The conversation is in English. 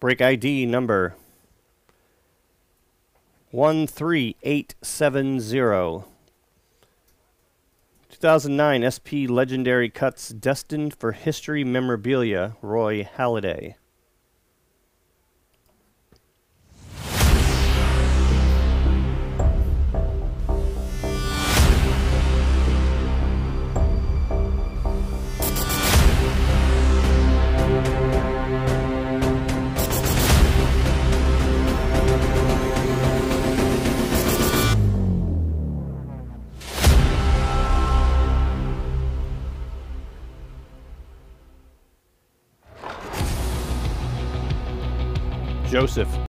Break ID number 13870. 2009 SP Legendary Cuts Destined for History Memorabilia, Roy Halladay. Joseph